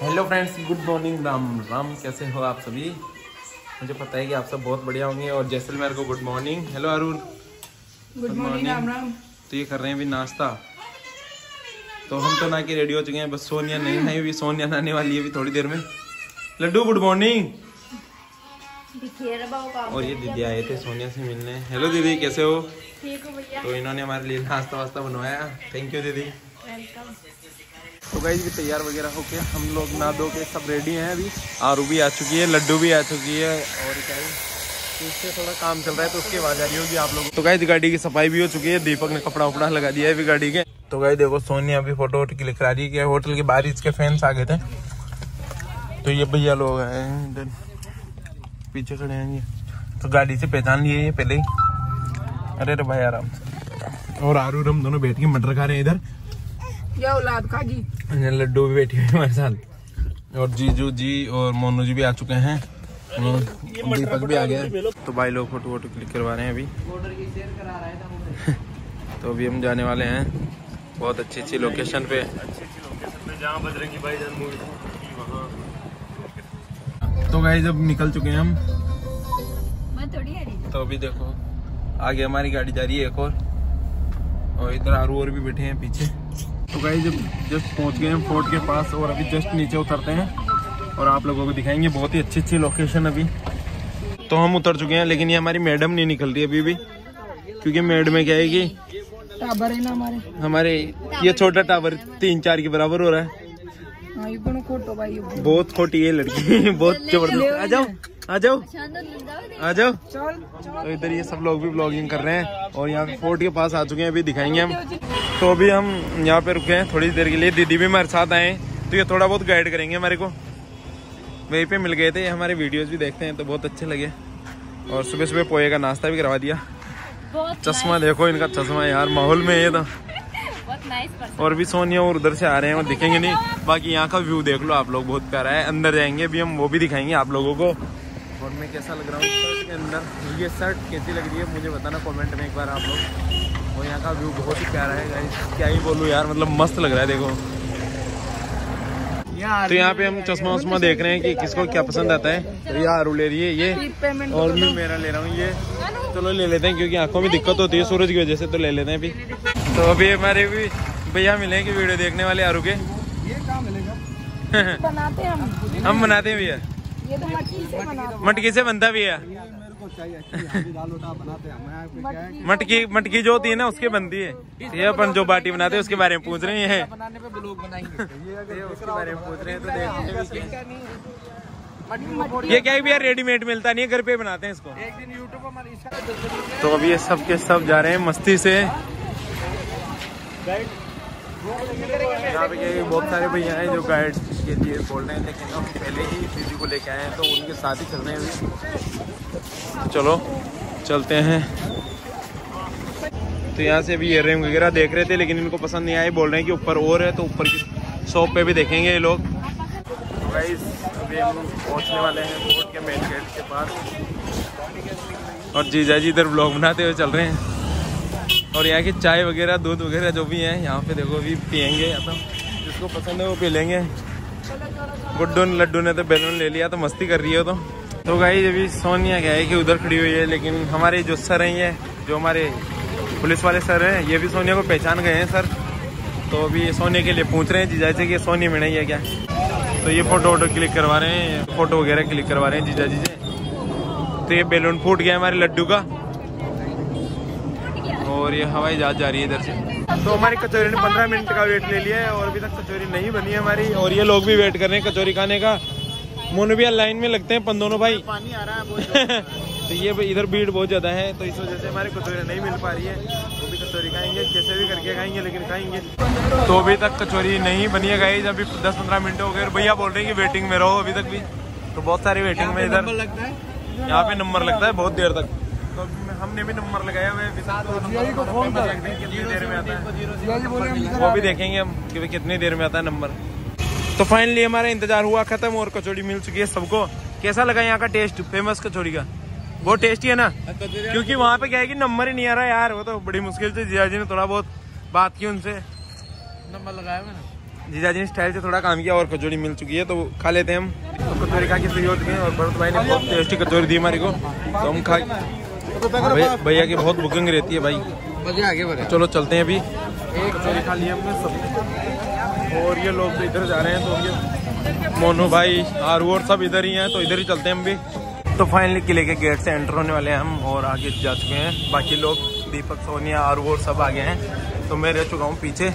Hello friends good morning Ram Ram कैसे हो आप सभी? मुझे पता है कि आप सब बहुत बढ़िया होंगे और जैसलमेर को good morning hello Arun good morning Ram Ram तो ये कर रहे हैं अभी नाश्ता। तो हम तो ना कि रेडी हो चुके हैं बस सोनिया नहीं आई अभी सोनिया आने वाली है अभी थोड़ी देर में। लड्डू गुड मॉर्निंग और ये दीदी आए थे सोनिया से मिलने। हेलो दीदी कैसे हो? ठीक हो भैया। तो इन्होंने हमारे लिए नाश्ता वास्ता बनवाया। थैंक यू दीदी। तो गाइस भी तैयार वगैरह होके हम लोग ना धो के सब रेडी हैं अभी। आरू भी आ चुकी है, लड्डू भी आ चुकी है और क्या तो इससे थोड़ा काम चल रहा है तो उसकी आवाज़ आ रही होगी आप लोग तो गाइस गाड़ी की सफ़ाई भी हो चुकी है। दीपक ने कपड़ा उपड़ा लगा दिया है अभी गाड़ी के। तो गाइस देखो सोनिया अभी फ़ोटो वोटो क्लिक करा रही है होटल के बाहर इसके फैंस आ गए थे। तो ये भैया लोग हैं इधर। पीछे खड़े हैं ये। तो गाड़ी से पहचान लिए ये पहले ही। अरे अरे भाई, आराम से। और आरू और हम दोनों बैठ के मटर खा रहे हैं इधर। क्या औलाद खागी। ये लड्डू भी बैठी हुई है हमारे साथ। और जीजू जी और मोनू जी भी आ चुके हैं। दीपक भी आ गया। तो भाई लोग फ़ोटो वोटो क्लिक करवा रहे हैं अभी। तो अभी हम जाने वाले हैं बहुत अच्छी अच्छी लोकेशन पे। तो गाइस जब निकल चुके हैं हम। मैं थोड़ी आ रही तो अभी देखो आगे हमारी गाड़ी जा रही है एक और। और इधर आरू और भी बैठे हैं पीछे। तो गाइस जब जस्ट पहुँच गए हम फोर्ट के पास और अभी जस्ट नीचे उतरते हैं और आप लोगों को दिखाएँगे बहुत ही अच्छी अच्छी लोकेशन अभी। तो हम उतर चुके हैं लेकिन ये हमारी मैडम नहीं निकल रही अभी भी क्योंकि मैडम में क्या है कि टाबर है ना हमारे। हमारे ये छोटा टावर तीन चार के बराबर हो रहा है। हाँ बहुत खोटी है लड़की बहुत ज़बरदस्त। आ जाओ। आ जाओ। आ जाओ। तो इधर ये सब लोग भी ब्लॉगिंग कर रहे हैं और यहाँ फोर्ट के पास आ चुके हैं अभी दिखाएँगे हम। तो अभी हम यहाँ पे रुके हैं थोड़ी देर के लिए। दीदी भी हमारे साथ आए तो ये थोड़ा बहुत गाइड करेंगे हमारे को। वहीं पे मिल गए थे हमारे वीडियोस भी देखते हैं तो बहुत अच्छे लगे। और सुबह सुबह पोए का नाश्ता भी करवा दिया। चश्मा देखो इनका चश्मा यार माहौल में ये तो। बहुत नाइस और भी सोनिया और उधर से आ रहे हैं और दिखेंगे नहीं। बाकी यहाँ का व्यू देख लो आप लोग बहुत प्यारा है। अंदर जाएँगे अभी हम वो भी दिखाएँगे आप लोगों को। और मैं कैसा लग रहा हूँ शर्ट के अंदर? ये शर्ट कैसी लग रही है? मुझे बताना कमेंट में एक बार आप लोग। और यहाँ का व्यू बहुत ही प्यारा है गाइस क्या ही बोलूँ यार मतलब मस्त लग रहा है देखो। तो यहाँ पे हम चश्मा वश्मा देख रहे हैं कि किसको क्या पसंद आता है। तो ये आरू ले रही है ये और मैं मेरा ले रहा हूँ ये। चलो ले लेते हैं क्योंकि आँखों में दिक्कत होती है सूरज की वजह से तो ले लेते हैं अभी। तो अभी हमारे भी भैया मिलेंगे वीडियो देखने वाले आरू के। ये मिलेगा? बनाते हम हम बनाते हैं भैया। तो मटकी से बनता भी है। मटकी मटकी जो होती है ना, उसके बनती है। ये अपन जो बाटी बनाते हैं, उसके बारे में पूछ रहे हैं। बनाने पे ब्लॉग बनाएँगे ये उसके बारे में पूछ रहे ये क्या है भैया? रेडीमेड मिलता नहीं है, घर पे बनाते हैं इसको। यूट्यूब तो अभी ये सब के सब जा रहे हैं मस्ती से। यहाँ पे बहुत सारे भैया हैं जो गाइड के लिए बोल रहे हैं, लेकिन हम पहले ही दीदी को लेके आए हैं तो उनके साथ ही चल रहे हैं चलो, चलते हैं। तो यहाँ से अभी इयरिंग वगैरह देख रहे थे, लेकिन इनको पसंद नहीं आए, बोल रहे हैं कि ऊपर और है तो ऊपर की शॉप पे भी देखेंगे ये लोग। तो गाइस अभी हम पहुँचने वाले हैं के मेन गेट के पास। और जीजा जी इधर ब्लॉग बनाते हुए चल रहे हैं। और यहाँ की चाय वगैरह, दूध वगैरह जो भी है, यहाँ पे देखो अभी पियेंगे या तो जिसको पसंद है वो पी लेंगे। गुड्डू ने लड्डू ने तो बैलून ले लिया तो मस्ती कर रही हो तो। तो गाई अभी सोनिया क्या है कि उधर खड़ी हुई है, लेकिन हमारे जो सर हैं ये, जो हमारे पुलिस वाले सर हैं, ये भी सोनिया को पहचान गए हैं, सर। तो अभी ये सोनिया के लिए पूछ रहे हैं, जीजा से कि सोनिया में नहीं है क्या। तो ये फ़ोटो वोटो क्लिक करवा रहे हैं फ़ोटो वगैरह क्लिक करवा रहे हैं जीजा जी से। तो ये बैलून फूट गया हमारे लड्डू का। और ये हवाई जहाज़ जा रही है इधर से। तो हमारी कचौरी ने पंद्रह मिनट का वेट ले लिया है और अभी तक कचौरी नहीं बनी है हमारी और ये लोग भी वेट कर रहे हैं कचौरी खाने का। मोनू भैया लाइन में लगते हैं पन दोनों भाई। पानी आ रहा है तो ये इधर भीड़ बहुत ज़्यादा है तो इस वजह से हमारी कचौरी नहीं मिल पा रही है। वो भी कचौरी खाएँगे कैसे भी करके खाएँगे लेकिन खाएँगे। तो अभी तक कचौरी नहीं बनी है गाइज़ अभी दस पंद्रह मिनट हो गए और भैया बोल रहे हैं कि वेटिंग में रहो अभी तक भी। तो बहुत सारी वेटिंग में इधर। लगता है? यहाँ पे नंबर लगता है बहुत देर तक। हमने भी नंबर लगाया हुआ है हैं है। वो भी देखेंगे हम कि कितनी देर में आता है नंबर। तो फाइनली हमारा इंतज़ार हुआ खत्म और कचौड़ी मिल चुकी है सबको। कैसा लगा यहाँ का टेस्ट फ़ेमस कचौड़ी का। बहुत टेस्टी है ना? क्योंकि वहाँ पे क्या है कि नंबर ही नहीं आ रहा यार वो तो बड़ी मुश्किल से जिया जी ने थोड़ा बहुत बात की उनसे। नंबर लगाया मैंने। जीजा जी ने स्टाइल से थोड़ा काम किया और कचौड़ी मिल चुकी है तो खा लेते हैं हम। तो कचौड़ी खा के फ्री हो चुके हैं और भरत भाई ने बहुत टेस्टी कचौड़ी दी हमारी को। तो हम खा भैया भैया की बहुत बुकिंग रहती है भाई। आगे बढ़े। चलो चलते हैं अभी। एक कचौड़ी खा ली हमने सब। और ये लोग तो इधर जा रहे हैं तो ये मोनू भाई आरू और सब इधर ही हैं तो इधर ही चलते हैं हम भी। तो फाइनली किले के गेट से एंटर होने वाले हैं हम और आगे जा चुके हैं। बाकी लोग दीपक सोनिया आरू और सब आगे हैं। तो मैं रह चुका हूँ पीछे।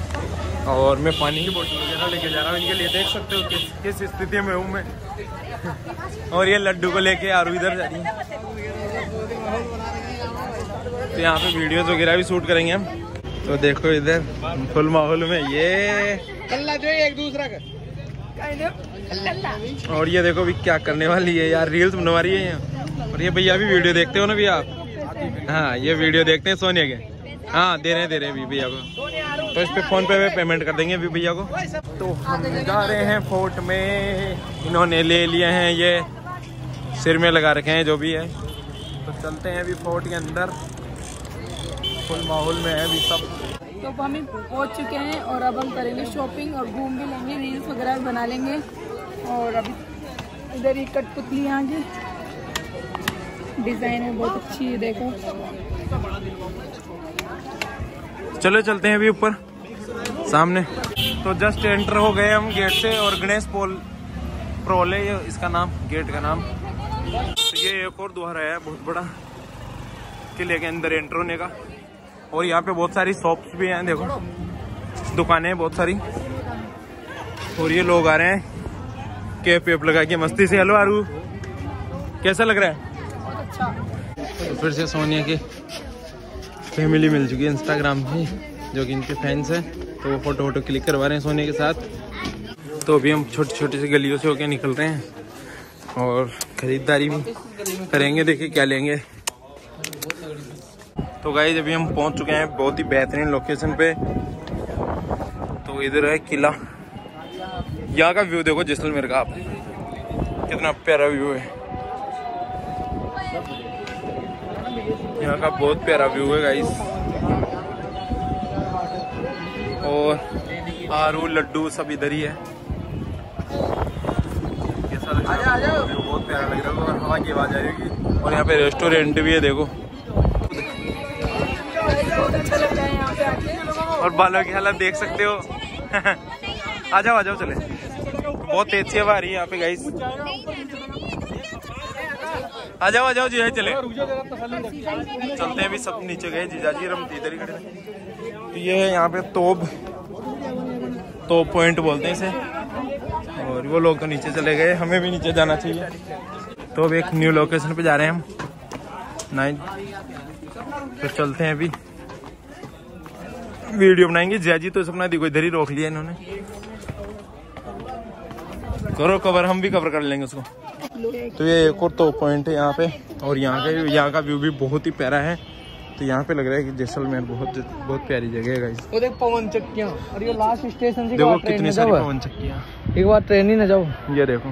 और मैं पानी की बोतल वगैरह लेके जा रहा हूँ इनके लिए देख सकते हो किस किस स्थिति में हूँ मैं। और ये लड्डू को लेके आरू इधर जा रही है। तो यहाँ पे वीडियोस वगैरह भी शूट करेंगे हम। तो देखो इधर फुल माहौल में ये। कल्ला जो एक दूसरा का। और ये देखो अभी क्या करने वाली है यार रील्स बनवा रही है यहाँ और ये भैया भी वीडियो देखते हो ना भैया आप? हाँ ये वीडियो देखते हैं सोनिया के। हाँ दे रहे हैं दे रहे हैं भी भैया को। तो इस पे फ़ोन पे पेमेंट कर देंगे अभी भैया को। तो हम जा रहे हैं फोर्ट में। इन्होंने ले लिए हैं ये। सिर में लगा रखे हैं जो भी है। तो चलते हैं अभी फोर्ट के अंदर। फुल माहौल में है अभी सब। तो अब हम पहुँच चुके हैं और अब हम करेंगे शॉपिंग और घूम भी लेंगे रील्स वगैरह भी बना लेंगे। और अभी इधर ही कठपुतली यहाँ की डिज़ाइन है बहुत अच्छी है देखो। चलो चलते हैं अभी ऊपर सामने। तो जस्ट एंटर हो गए हम गेट से और गणेश पोल प्रोल है ये इसका नाम गेट का नाम। तो ये एक और द्वार है बहुत बड़ा। किले के अंदर एंटर होने का। और यहाँ पे बहुत सारी शॉप्स भी हैं, देखो। दुकानें हैं बहुत सारी। और ये लोग आ रहे हैं। कैप वेप लगा के मस्ती से। हेलो आरू कैसा लग रहा है? अच्छा तो फिर से सोनिया की फैमिली मिल चुकी है इंस्टाग्राम पे जो कि इनके फैंस हैं। तो वो फ़ोटो वोटो क्लिक करवा रहे हैं सोनिया के साथ। तो अभी हम छोटी छोटी सी गलियों से होके निकल रहे हैं। और खरीदारी भी करेंगे, देखिए क्या लेंगे। तो गाइज़ अभी हम पहुँच चुके हैं बहुत ही बेहतरीन लोकेशन पे। तो इधर है किला। यहाँ का व्यू देखो जैसलमेर का आप। कितना प्यारा व्यू है। यहाँ का बहुत प्यारा व्यू है गाइस और आरू लड्डू सब इधर ही है। कैसा लग रहा है, बहुत प्यारा लग रहा है। हवा की आवाज़ आ रही होगी। और यहाँ पे रेस्टोरेंट भी है, देखो। अच्छा लग रहा है यहाँ पे आके। और बालों की हालत देख सकते हो। आ जाओ आ जाओ, चले। बहुत तेज सी हवा आ रही है यहाँ पे गाइस आ जाओ आ जाओ, जी चले। चलते हैं अभी, सब नीचे गए जीजा जी हम इधर ही खड़े तो ये है यहाँ पे तोब तोब पॉइंट बोलते हैं इसे। और वो लोग तो नीचे चले गए। हमें भी नीचे जाना चाहिए। तो अब एक न्यू लोकेशन पे जा रहे हैं हम। नाइन तो चलते हैं अभी। वीडियो बनाएँगे। जियाजी तो सपना देखो इधर ही रोक लिया इन्होंने। करो कवर हम भी कवर कर लेंगे उसको। तो ये एक और तो पॉइंट है यहाँ पे और यहाँ का यहाँ का व्यू भी बहुत ही प्यारा है। तो यहाँ पे लग रहा है कि जैसलमेर बहुत बहुत प्यारी जगह है वो देख पवन चक्कियाँ और ये लास्ट स्टेशन से देखो कितनी सारी पवन चक्कियाँ। एक बार ट्रेन ही ना जाओ। ये देखो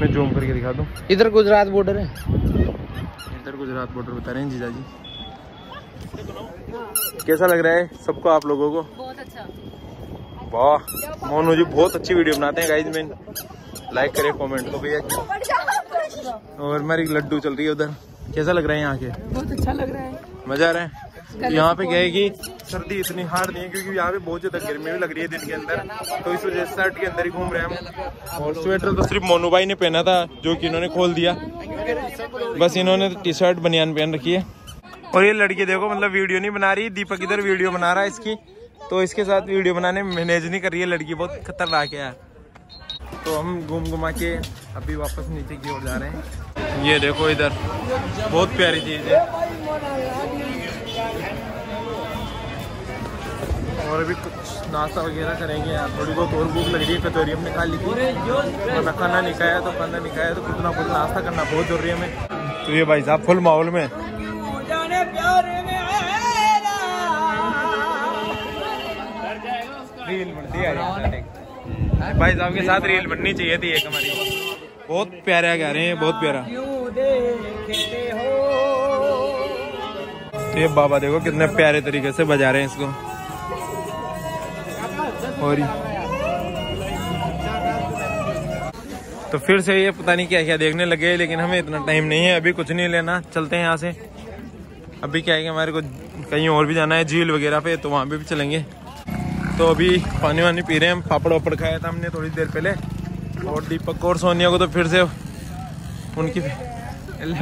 मैं जूम करके दिखा दूँ। इधर गुजरात बॉर्डर है। इधर गुजरात बॉर्डर बता रहे हैं जीजा जी कैसा लग रहा है सबको आप लोगों को? बहुत अच्छा। वाह मोनू जी बहुत अच्छी वीडियो बनाते हैं गाइज़ में लाइक करें कमेंट को भैया। और मेरी लड्डू चल रही है उधर। कैसा लग रहा है यहाँ के? बहुत अच्छा लग रहा है। मज़ा आ रहा है? यहाँ पे गए कि सर्दी इतनी हार्ड नहीं है क्योंकि यहाँ पे बहुत ज़्यादा गर्मी भी लग रही है दिन के अंदर। तो इस वजह से शर्ट के अंदर ही घूम रहे हैं हम। और स्वेटर तो सिर्फ़ मोनू भाई ने पहना था जो कि इन्होंने खोल दिया। बस इन्होंने टी शर्ट बनियान पहन रखी है। और ये लड़की देखो मतलब वीडियो नहीं बना रही, दीपक इधर वीडियो बना रहा है इसकी। तो इसके साथ वीडियो बनाने में मैनेज नहीं कर रही है, लड़की बहुत खतरनाक है तो हम घूम घुमा के अभी वापस नीचे की ओर जा रहे हैं। ये देखो इधर, बहुत प्यारी चीज़ है। और अभी कुछ नाश्ता वगैरह करेंगे यार। थोड़ी बहुत और भूख लग रही है, कचौरी हमने खा ली थी। वरना खाना नहीं खाया तो खाना नहीं खाया तो कुछ ना कुछ नाश्ता करना बहुत ज़रूरी है हमें। तो ये भाई साहब, फुल माहौल में। रील बनती है हम्म। भाई साहब के साथ रील बननी चाहिए थी एक हमारी। बहुत प्यारा कह रहे हैं बहुत प्यारा। ये बाबा देखो कितने प्यारे तरीके से बजा रहे हैं इसको। और तो फिर से ये पता नहीं क्या क्या देखने लगे लेकिन हमें इतना टाइम नहीं है अभी कुछ नहीं लेना। चलते हैं यहाँ से। अभी क्या है कि हमारे को कहीं और भी जाना है झील वगैरह पे तो वहाँ पे भी चलेंगे। तो अभी पानी वानी पी रहे हैं, हम पापड़ वापड़ खाया था हमने थोड़ी देर पहले। और दीपक और सोनिया को तो फिर से उनकी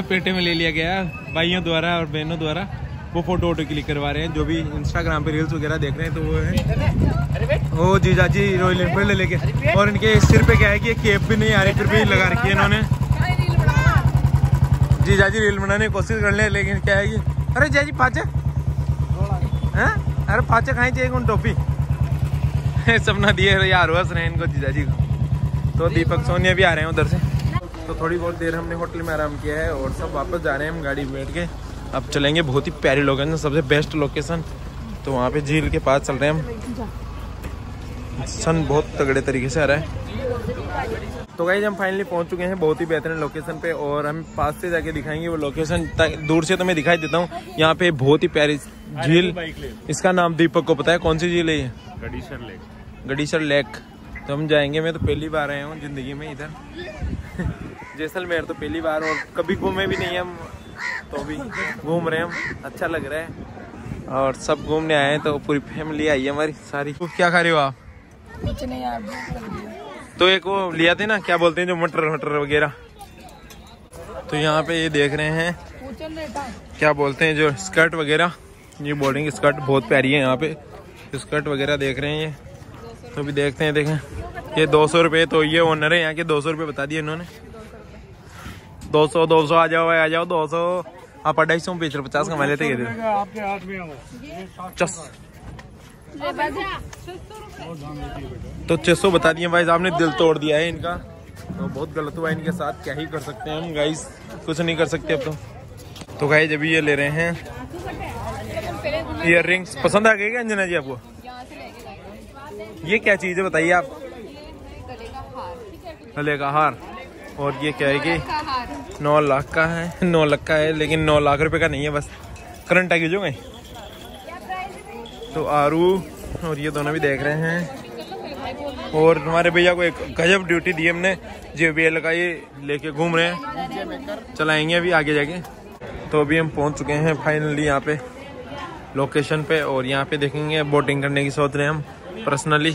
पेटे में ले लिया गया भाइयों द्वारा और बहनों द्वारा। वो फ़ोटो वोटो क्लिक करवा रहे हैं, जो भी इंस्टाग्राम पे रील्स वगैरह देख रहे हैं तो वो है। जीजा जी रॉयल एनफील्ड लेके। और इनके सिर पे क्या है कि केप भी नहीं आ रही फिर भी लगा रखी है इन्होंने। जीजा जी रील बनाने की कोशिश कर ले लेकिन क्या है कि अरे जीजा जी, पाचे। अरे पाचे खाई चाहिए टोपी? सपना दिए यार हंस रहे हैं इनको जीजा जी। को तो दीपक सोनिया भी आ रहे हैं उधर से। तो थोड़ी बहुत देर हमने होटल में आराम किया है और सब वापस जा रहे हैं हम गाड़ी में बैठ के। अब चलेंगे बहुत ही प्यारी लोकेशन सबसे बेस्ट लोकेशन तो वहाँ पे झील के पास चल रहे हैं हम। सन बहुत तगड़े तरीके से आ रहा है। तो गाइज़ हम फाइनली पहुँच चुके हैं बहुत ही बेहतरीन लोकेशन पे और हम पास से जाके दिखाएँगे वो लोकेशन दूर से तो मैं दिखाई देता हूँ। यहाँ पे बहुत ही प्यारी झील। इसका नाम दीपक को पता है? कौन सी झील है ये? गडीसर लेक। गडीसर लेक। तो हम जाएँगे मैं तो पहली बार आया हूँ ज़िंदगी में इधर। जैसलमेर तो पहली बार और कभी घूमे भी नहीं हम तो भी घूम रहे हैं हम अच्छा लग रहा है। और सब घूमने आए हैं तो पूरी फैमिली आई है हमारी सारी। तो क्या खा रहे हो आप? कुछ नहीं यार। तो एक वो लिया थे ना क्या बोलते हैं जो मटर मटर वगैरह? तो यहाँ पे ये देख रहे हैं क्या बोलते हैं जो स्कर्ट वगैरह? ये बोर्डिंग स्कर्ट बहुत प्यारी है यहाँ पे। स्कर्ट वगैरह देख रहे हैं ये। तो भी देखते हैं, देखें। ये दो सौ रुपये तो ये ओनर है, यहाँ के दो सौ रुपये बता दिए इन्होंने। दो सौ दो सौ, आ जाओ आ जाओ, दो सौ। आप अढ़ाई सौ बीस पचास कमा लेते हो तो छह सौ बता दिए भाई साहब ने दिल तोड़ दिया है इनका। तो बहुत गलत हुआ इनके साथ, क्या ही कर सकते हैं हम गाइस कुछ नहीं कर सकते अब तो। तो गाइस अभी ये ले रहे हैं। इयर रिंग्स पसंद आ गई क्या अंजना जी आपको? ये क्या चीज़ है, बताइए आप। गले का हार। और ये क्या है कि नौ लाख का है, नौ लाख का है, लेकिन नौ लाख रुपए का नहीं है, बस करंट आ जो गई तो आरू और ये दोनों भी देख रहे हैं। और हमारे भैया को एक गजब ड्यूटी दी हमने जे बी का ये लेके घूम रहे हैं। चलाएँगे अभी आगे जाके। तो अभी हम पहुँच चुके हैं फाइनली यहाँ पे लोकेशन पे, और यहाँ पे देखेंगे बोटिंग करने की सोच रहे हैं हम। पर्सनली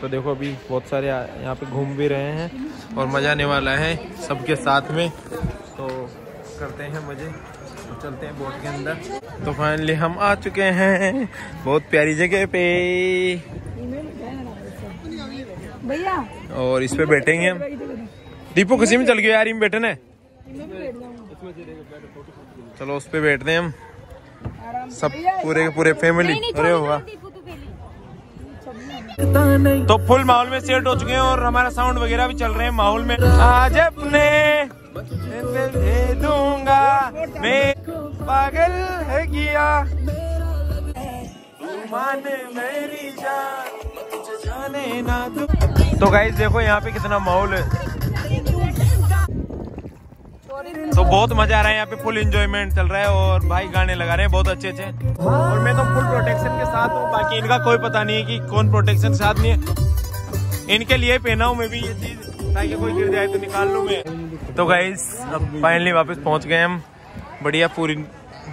तो देखो अभी बहुत सारे यहाँ पे घूम भी रहे हैं और मज़ा आने वाला है सबके साथ में। तो करते हैं मज़े तो चलते हैं बोट के अंदर। तो फाइनली हम आ चुके हैं बहुत प्यारी जगह पे। भैया। और इस पे बैठेंगे हम। दीपू किसी में चल गए यार? बैठे ना चलो उस पे बैठते हैं हम। सब पूरे के पूरे फैमिली अरे हुआ तो फुल माहौल में सेट हो चुके हैं और हमारा साउंड वगैरह भी चल रहे हैं माहौल में। आज अपने दे दूँगा। मैं पागल है किया। तो गाइस देखो यहाँ पे कितना माहौल है। तो बहुत मज़ा आ रहा है यहाँ पे फुल इंजॉयमेंट चल रहा है और भाई गाने लगा रहे हैं बहुत अच्छे अच्छे। और मैं तो फुल प्रोटेक्शन के साथ हूँ बाकी इनका कोई पता नहीं है कि कौन प्रोटेक्शन के साथ नहीं है। इनके लिए पहना हूँ मैं भी ये चीज़ ताकि कोई गिर जाए तो निकाल लूँ मैं। तो गाइस अब फाइनली वापस पहुँच गए हम। बढ़िया पूरी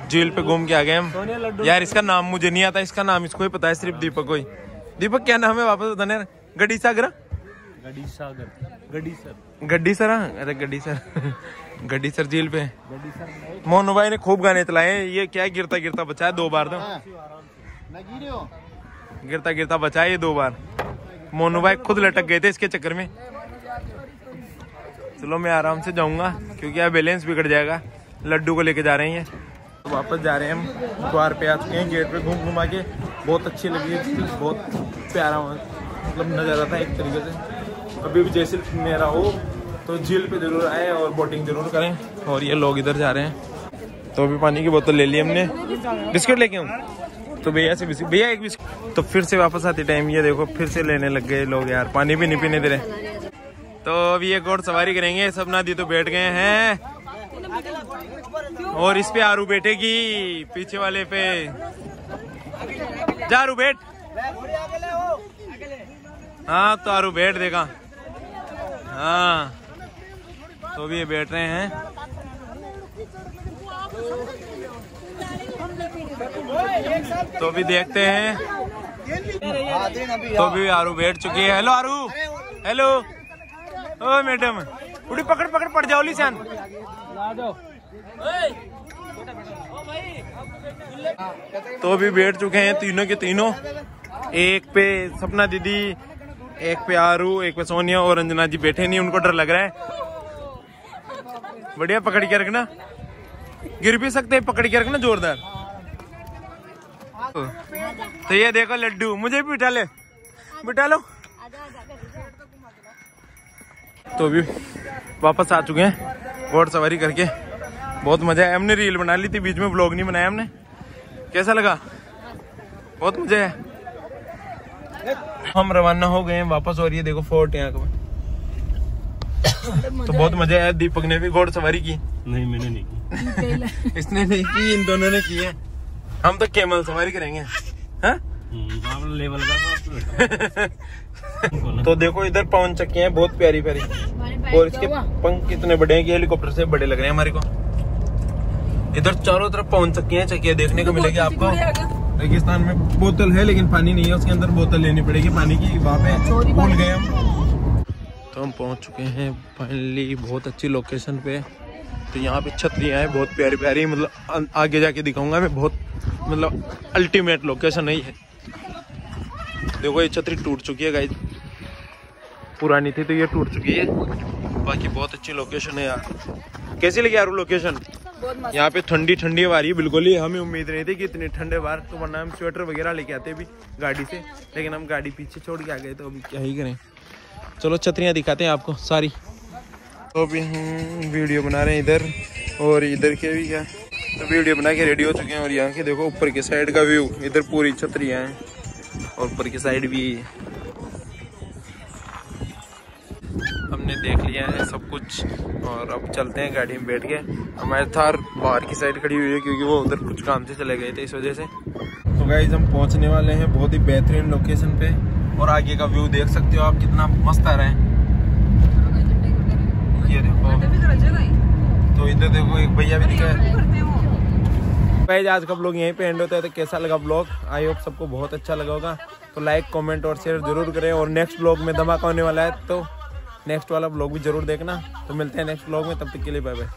झील पे घूम के आ गए हम। यार इसका नाम मुझे नहीं आता इसका नाम इसको ही पता है सिर्फ़ दीपक को ही। दीपक क्या नाम है वापस? बताने गड्डी सागर? गडी सागर। सर। गड्डी सर हाँ? अरे गड्डी सर। गड्डी सर झील पे मोहन भाई ने खूब गाने चलाए ये क्या गिरता गिरता बचा दो बार तो। गिरता गिरता बचा ये दो बार। मोनू भाई खुद लटक गए थे इसके चक्कर में। चलो मैं आराम से जाऊँगा क्योंकि यहाँ बैलेंस बिगड़ जाएगा। लड्डू को लेके जा रहे हैं तो वापस जा रहे हैं हम द्वार पे आ चुके हैं गेट पे घूम घुमा के। बहुत अच्छी लगी है बहुत प्यारा मतलब नज़ारा था एक तरीके से। अभी भी जैसे मेरा हो तो झील पे ज़रूर आए और बोटिंग ज़रूर करें। और ये लोग इधर जा रहे हैं। तो अभी पानी की बोतल ले ली हमने। बिस्किट लेके हूँ तो भैया से बिस्किट भैया एक बिस्किट तो फिर से वापस आते टाइम ये देखो, फिर से लेने लग गए लोग यार। पानी भी नहीं पीने दे रहे। तो अभी एक और सवारी करेंगे। सब नादी तो बैठ गए हैं। और इस पे आरू बैठेगी, पीछे वाले पे। जा आरू बैठ। हाँ तो आरू बैठ देगा हाँ। तो भी ये बैठ रहे हैं। तो भी देखते हैं। तो भी आरू बैठ चुकी है। हेलो आरू। हेलो। ओ मैडम, उड़ी पकड़ पकड़, पड़ जाओ, लिसान। तो भी बैठ चुके हैं तीनों के तीनों। एक पे सपना दीदी एक पे आरू एक पे सोनिया और अंजना जी बैठे नहीं, उनको डर लग रहा है। बढ़िया, पकड़ के रखना। गिर भी सकते हैं, पकड़ के रखना, जोरदार। तो ये देखो लड्डू, मुझे भी बिठा ले। बिठा लो। तो भी वापस आ चुके हैं, घोड़ सवारी करके। बहुत मज़ा आया, हमने रील बना ली थी, बीच में ब्लॉग नहीं बनाया हमने। कैसा लगा? बहुत मज़ा आया। हम रवाना हो गए हैं वापस और ये देखो फोर्ट यहाँ का। तो बहुत मज़ा आया दीपक ने भी घोड़ सवारी की। नहीं मैंने नहीं की। इसने नहीं की इन दोनों ने की है। हम तो केमल सवारी करेंगे। हाँ? हम्म, लेवल का तो तो देखो इधर पवन चक्की है बहुत प्यारी प्यारी। और इसके पंख कितने बड़े हैं कि हेलीकॉप्टर से बड़े लग रहे हैं हमारे को। इधर चारों तरफ़ पवन चक्की है चक्कियाँ देखने को मिलेगी आपको। रेगिस्तान में बोतल है लेकिन पानी नहीं है। उसके अंदर बोतल लेनी पड़ेगी। पानी की वहाँ पे भूल गए हम। तो हम पहुँच चुके हैं फाइनली बहुत अच्छी लोकेशन पे। तो यहाँ पे छतरियाँ हैं बहुत प्यारी प्यारी। मतलब आगे जाके दिखाऊँगा मैं बहुत मतलब अल्टीमेट लोकेशन है देखो ये छतरी टूट चुकी है गाइस पुरानी थी तो ये टूट चुकी है। बाकी बहुत अच्छी लोकेशन है यार। कैसी लगी यार लोकेशन बहुत मस्त यहाँ पे ठंडी ठंडी आ रही है, बिल्कुल ही। हमें उम्मीद नहीं थी कि इतनी ठंडे बार तो वरना हम स्वेटर वगैरह लेके आते भी गाड़ी से। लेकिन हम गाड़ी पीछे छोड़ के आ गए तो अभी क्या ही करें। चलो, छतरियाँ दिखाते हैं आपको, सारी। तो अभी हम वीडियो बना रहे हैं इधर, और इधर के भी क्या? तो वीडियो बना के रेडी हो चुके हैं, और यहाँ के देखो, ऊपर के साइड का व्यू इधर पूरी छतरियाँ हैं, और ऊपर की साइड भी हमने देख लिया है सब कुछ। और अब चलते हैं गाड़ी में बैठ के। हमारे थार बाहर की साइड खड़ी हुई है क्योंकि वो उधर कुछ काम से चले गए थे इस वजह से। तो गाइज़ हम पहुँचने वाले हैं बहुत ही बेहतरीन लोकेशन पे। और आगे का व्यू देख सकते हो आप कितना मस्त आ रहा है। ये देखो। तो इधर देखो, एक भैया भी दिखा गाइज़ आज का ब्लॉग यहीं पे एंड होता है तो कैसा लगा ब्लॉग आई होप सबको बहुत अच्छा लगा होगा। तो लाइक कमेंट और शेयर ज़रूर करें। और नेक्स्ट ब्लॉग में धमाका होने वाला है तो नेक्स्ट वाला ब्लॉग भी ज़रूर देखना। तो मिलते हैं नेक्स्ट ब्लॉग में, तब तक के लिए बाय बाय